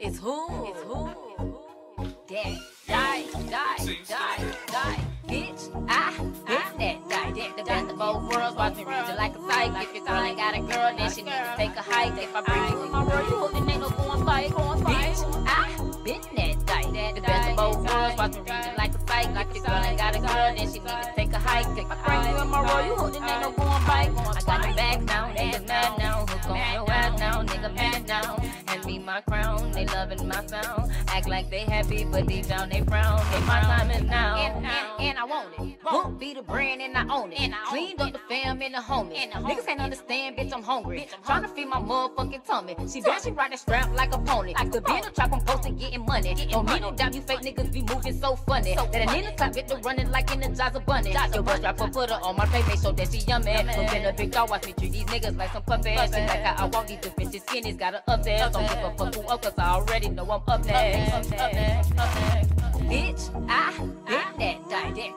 It's who? It's who? That die, die, die, die. Bitch, I been that die. That the best of both worlds. Watch me read you like a psych. If your girl ain't got a girl, then she need to take a hike. If I bring you in my world, you holding ain't no going fight. Bitch, I been that die. That the best of both worlds. Watch me read you like a psych. If your girl ain't got a girl, then she need to take a hike. If I bring you in my world, you holding ain't no going. My crown, they loving my sound. Act like they happy, but deep down they frown. Hey, my time is now. And, and, and I want it. Won't be the brand and I own it. And I Cleaned up the fam and the homies. Niggas can't understand, bitch, I'm hungry. i'm Trying to feed my motherfucking tummy. She bet she ride that strap like a pony. Like the being a trap, I'm posting getting money. Don't need no doubt, you fake niggas be moving so funny. That I need to clap, get the running like the of bunny. Your bus rapper put her on my face, make sure that she yummy. Look in the big dog, watch me treat these niggas like some puppets. She like how I walk these shit skinnies, got her up there. Don't give a fuck who up, cause I already know I'm up next. Up next, up next. Bitch, I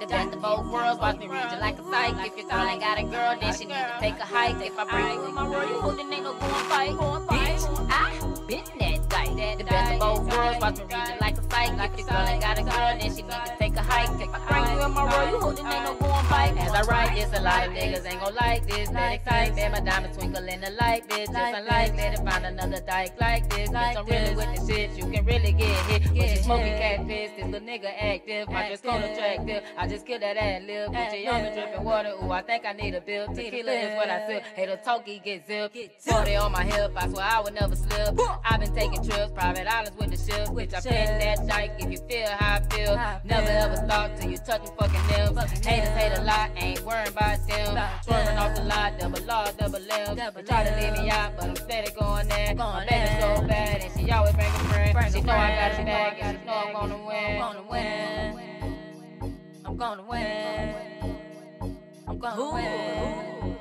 the best of both worlds. Watch me read you like a psych. If your girl ain't got a girl, then she need to take a hike. If I bring you in my world, you holding ain't no going fight. Bitch, I been that. That the best of both worlds. Watch me read you like a psych. If your girl ain't got a girl, then she need to take a hike. If I bring you in my world, you holding ain't no going fight. As I write this, a lot of niggas ain't gon' like this. It tight, man. My diamond twinkle in the light, bitch. Just unlike, let it find another dyke like this. Bitch, I'm really with the shit. You can really get hit. When you smoking cat piss, this little nigga active. I just call attractive. I just kill that ad lib. Put your yummy dripping water. Ooh, I think I need a bill. Tequila is what I sip. Hater talkie get zipped. 40 on my hip. I swear I would never slip. I've been taking trips, private islands with the ship. Bitch, I pin that dyke if you feel how I feel. Never ever stop till you touch me fucking limbs. Haters hate a lot, ain't worrying about them. Swerving off the lot, double law, double limbs. They try to leave me out, but I'm steady going there. My baby so bad, and she always bring a friend. She know I got it bag, and she know I'm gonna win. I'm gonna win. I'm gonna win. I'm gonna win.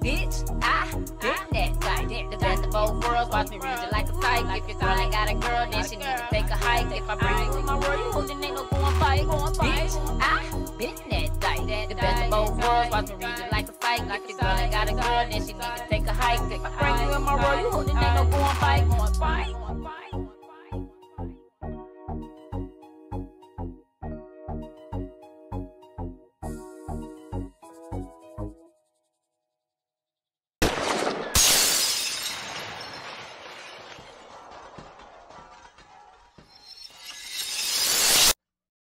Bitch, I been that. That the best of both worlds. Watch me read you like a psych. If your girl ain't got a girl, then she need to take a hike. If I bring you in my world, you holding ain't no going fight. Bitch, I of. Watch me read you like a psych. If your girl ain't got a girl, then she need to take a hike. In my